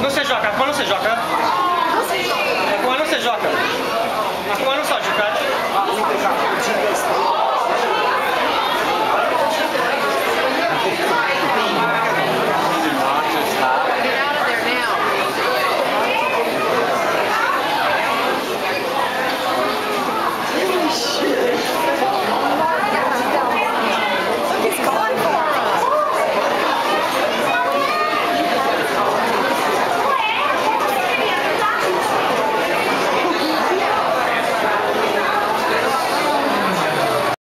Não se joga? Quando você joga?